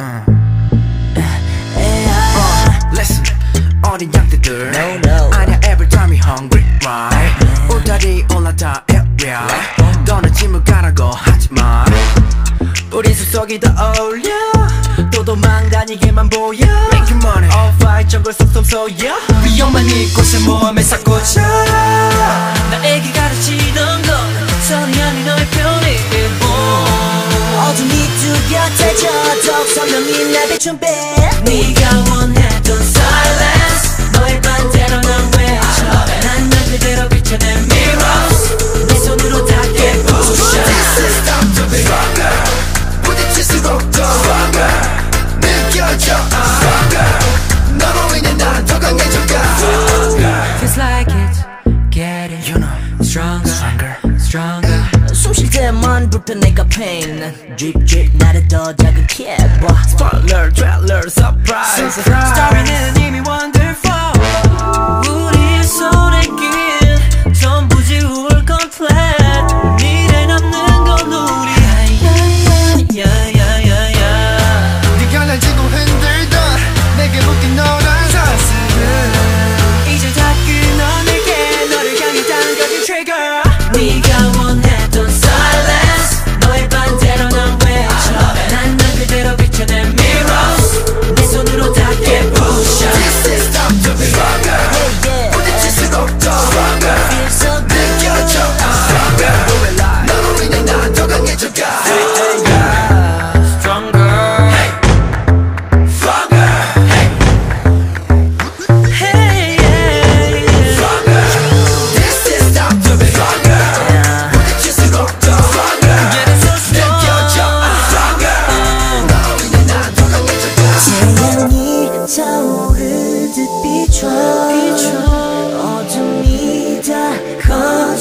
어, listen, 어린 양들들 아냐 every time you hungry, right? 울타리 올라타 area 너는 짐을 가라고 하지마. 우리 수석이 더 어울려 또 도망 다니게만 보여. Make your money, all fight, 정글 쏙쏙 쏘여. 위험한 이곳에 모험에 싹 꽂혀 나에게 가르치던 건 선이 아닌 선명히 나 비춘 빛 네가 원해. 그때 내가 pain. Drip drip 나를 더 자극해 봐 Spoiler, trailer, surprise. Starring in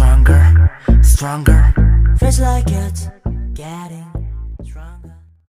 stronger, stronger. Feels like it's getting stronger.